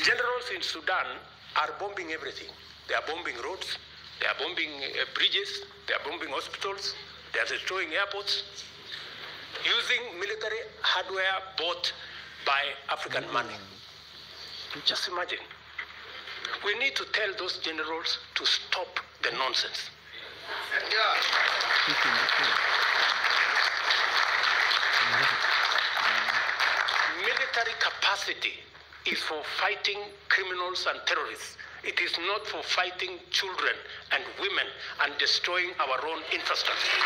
The generals in Sudan are bombing everything. They are bombing roads, they are bombing uh, bridges, they are bombing hospitals, they are destroying airports, using military hardware bought by African money. Just imagine. We need to tell those generals to stop the nonsense. Military capacity is for fighting criminals and terrorists. It is not for fighting children and women and destroying our own infrastructure.